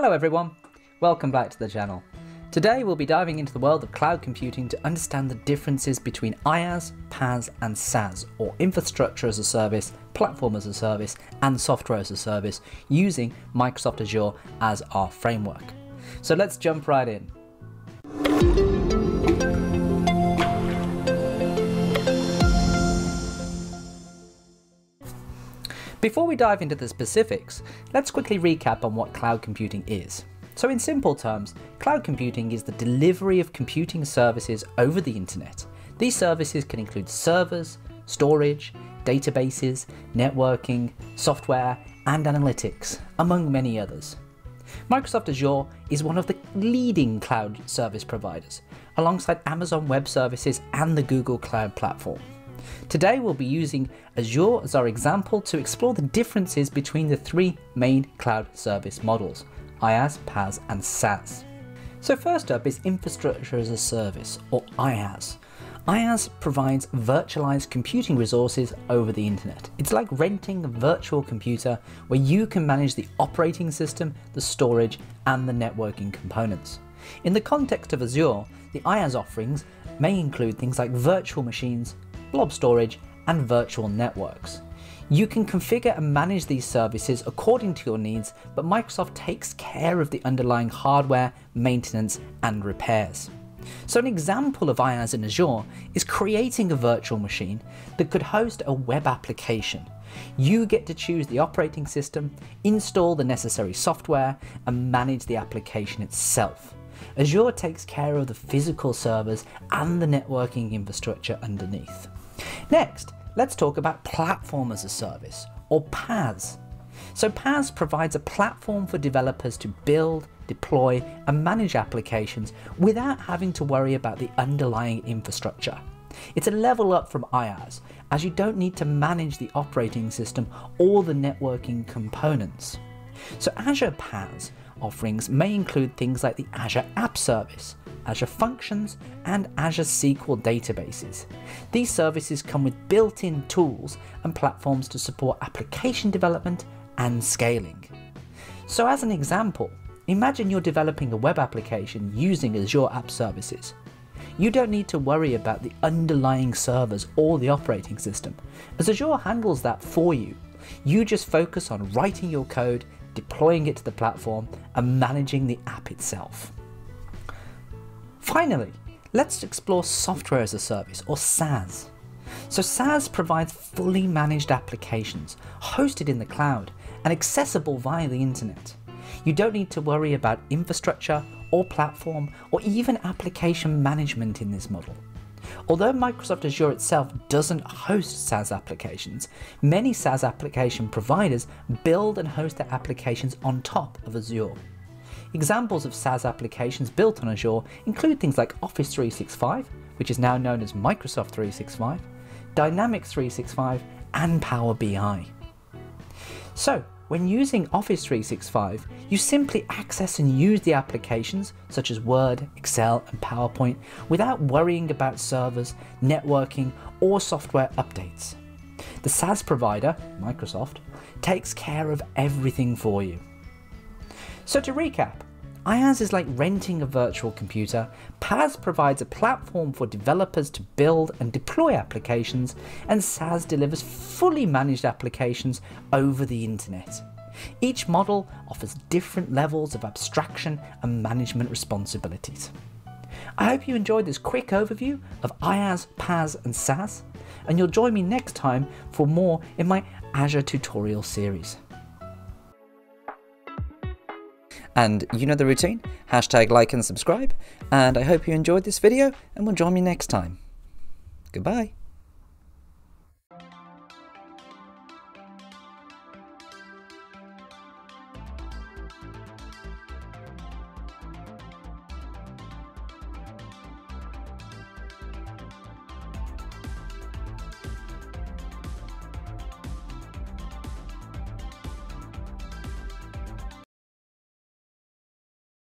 Hello everyone, welcome back to the channel. Today we'll be diving into the world of cloud computing to understand the differences between IaaS, PaaS and SaaS, or Infrastructure as a Service, Platform as a Service and Software as a Service using Microsoft Azure as our framework. So let's jump right in. Before we dive into the specifics, let's quickly recap on what cloud computing is. So in simple terms, cloud computing is the delivery of computing services over the internet. These services can include servers, storage, databases, networking, software, and analytics, among many others. Microsoft Azure is one of the leading cloud service providers, alongside Amazon Web Services and the Google Cloud Platform. Today we'll be using Azure as our example to explore the differences between the three main cloud service models, IaaS, PaaS and SaaS. So first up is Infrastructure as a Service, or IaaS. IaaS provides virtualized computing resources over the internet. It's like renting a virtual computer where you can manage the operating system, the storage, and the networking components. In the context of Azure, the IaaS offerings may include things like virtual machines, blob storage, and virtual networks. You can configure and manage these services according to your needs, but Microsoft takes care of the underlying hardware, maintenance, and repairs. So an example of IaaS in Azure is creating a virtual machine that could host a web application. You get to choose the operating system, install the necessary software, and manage the application itself. Azure takes care of the physical servers and the networking infrastructure underneath. Next, let's talk about Platform as a Service, or PaaS. So PaaS provides a platform for developers to build, deploy and manage applications without having to worry about the underlying infrastructure. It's a level up from IaaS, as you don't need to manage the operating system or the networking components. So Azure PaaS offerings may include things like the Azure App Service, Azure Functions, and Azure SQL databases. These services come with built-in tools and platforms to support application development and scaling. So as an example, imagine you're developing a web application using Azure App Services. You don't need to worry about the underlying servers or the operating system, as Azure handles that for you. You just focus on writing your code deploying it to the platform, and managing the app itself. Finally, let's explore software as a service or SaaS. So SaaS provides fully managed applications hosted in the cloud and accessible via the internet. You don't need to worry about infrastructure or platform or even application management in this model. Although Microsoft Azure itself doesn't host SaaS applications, many SaaS application providers build and host their applications on top of Azure. Examples of SaaS applications built on Azure include things like Office 365, which is now known as Microsoft 365, Dynamics 365, and Power BI. So, when using Office 365, you simply access and use the applications such as Word, Excel and PowerPoint without worrying about servers, networking or software updates. The SaaS provider, Microsoft, takes care of everything for you. So to recap, IaaS is like renting a virtual computer, PaaS provides a platform for developers to build and deploy applications, and SaaS delivers fully managed applications over the internet. Each model offers different levels of abstraction and management responsibilities. I hope you enjoyed this quick overview of IaaS, PaaS and SaaS, and you'll join me next time for more in my Azure tutorial series. And you know the routine, hashtag like and subscribe, and I hope you enjoyed this video and will join me next time. Goodbye.